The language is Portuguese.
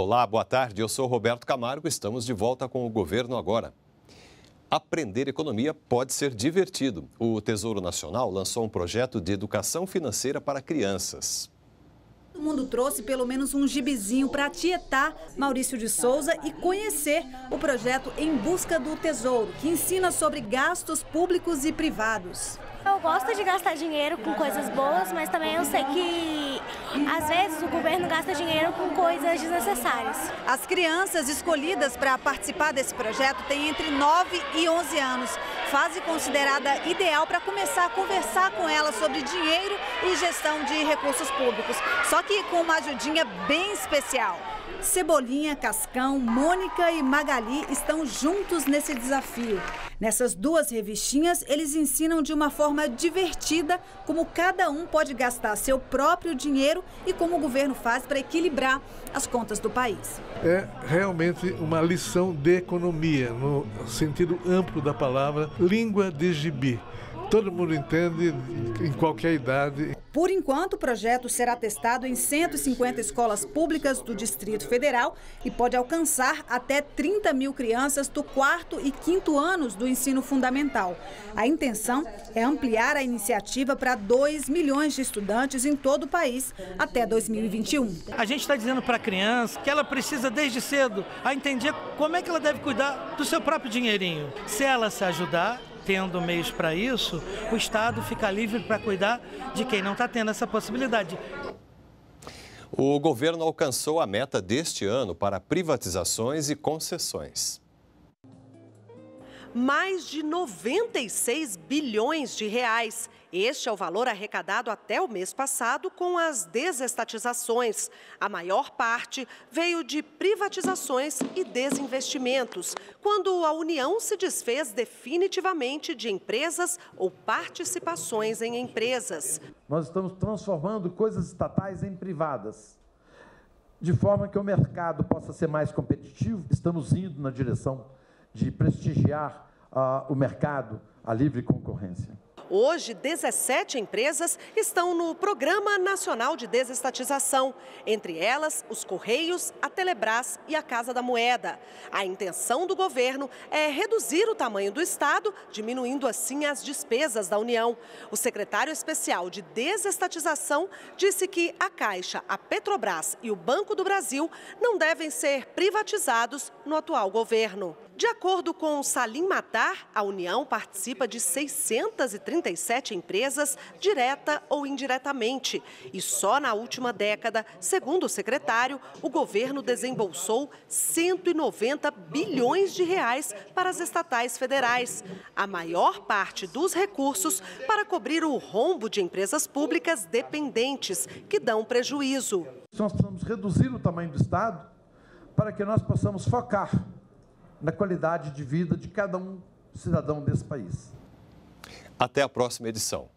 Olá, boa tarde. Eu sou Roberto Camargo. Estamos de volta com o governo agora. Aprender economia pode ser divertido. O Tesouro Nacional lançou um projeto de educação financeira para crianças. O mundo trouxe pelo menos um gibizinho para tietar Maurício de Souza e conhecer o projeto Em Busca do Tesouro, que ensina sobre gastos públicos e privados. Eu gosto de gastar dinheiro com coisas boas, mas também eu sei que às vezes o governo gasta dinheiro com coisas desnecessárias. As crianças escolhidas para participar desse projeto têm entre 9 e 11 anos, fase considerada ideal para começar a conversar com elas sobre dinheiro e gestão de recursos públicos, só que com uma ajudinha bem especial. Cebolinha, Cascão, Mônica e Magali estão juntos nesse desafio. Nessas duas revistinhas, eles ensinam de uma forma divertida como cada um pode gastar seu próprio dinheiro e como o governo faz para equilibrar as contas do país. É realmente uma lição de economia, no sentido amplo da palavra, língua de gibi todo mundo entende em qualquer idade. Por enquanto, o projeto será testado em 150 escolas públicas do Distrito Federal e pode alcançar até 30 mil crianças do quarto e quinto anos do ensino fundamental. A intenção é ampliar a iniciativa para 2 milhões de estudantes em todo o país até 2021. A gente está dizendo para a criança que ela precisa desde cedo a entender como é que ela deve cuidar do seu próprio dinheirinho. Se ela se ajudar, tendo meios para isso, o Estado fica livre para cuidar de quem não está tendo essa possibilidade. O governo alcançou a meta deste ano para privatizações e concessões. Mais de 96 bilhões de reais este é o valor arrecadado até o mês passado com as desestatizações. A maior parte veio de privatizações e desinvestimentos, quando a União se desfez definitivamente de empresas ou participações em empresas. Nós estamos transformando coisas estatais em privadas. De forma que o mercado possa ser mais competitivo, estamos indo na direção de prestigiar uh, o mercado, a livre concorrência. Hoje, 17 empresas estão no Programa Nacional de Desestatização, entre elas os Correios, a Telebrás e a Casa da Moeda. A intenção do governo é reduzir o tamanho do Estado, diminuindo assim as despesas da União. O secretário especial de Desestatização disse que a Caixa, a Petrobras e o Banco do Brasil não devem ser privatizados no atual governo. De acordo com Salim Matar, a União participa de 637 empresas, direta ou indiretamente. E só na última década, segundo o secretário, o governo desembolsou 190 bilhões de reais para as estatais federais. A maior parte dos recursos para cobrir o rombo de empresas públicas dependentes, que dão prejuízo. Nós precisamos reduzir o tamanho do Estado para que nós possamos focar na qualidade de vida de cada um cidadão desse país. Até a próxima edição.